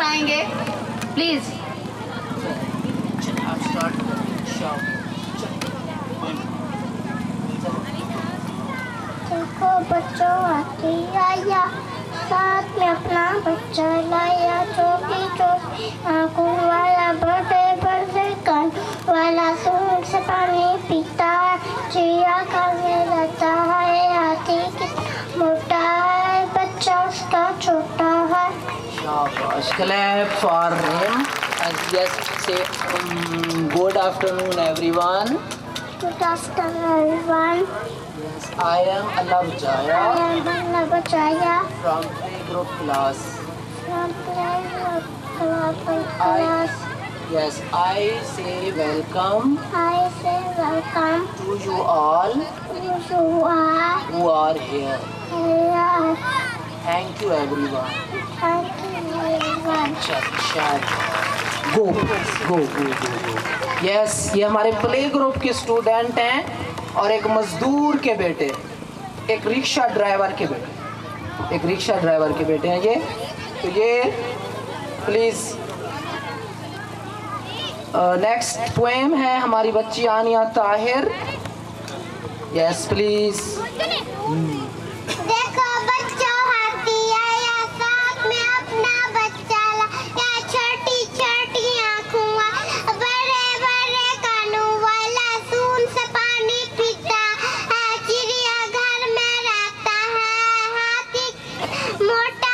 मुस्कुराएँगे please देखो बच्चों आती आया, साथ में अपना बच्चा लाया छोटी छोटी आँखों वाला बड़े बड़े कान वाला दूध से पानी पीता चिड़िया खाने Let's clap for him and just say um, good afternoon everyone. Good afternoon everyone. Yes, I am Alabjaya. I am Alabjaya. From play group class. From play group class. I, yes, I say welcome. I say welcome. To you all. To you all. Who are here. Here. Thank you go go go go go yes ये हमारे play group के student हैं और एक मजदूर के बेटे एक रिक्शा ड्राइवर के बेटे एक रिक्शा ड्राइवर के बेटे हैं ये। तो ये प्लीज़ नेक्स्ट पोएम है हमारी बच्ची Aniya Tahir. Yes please more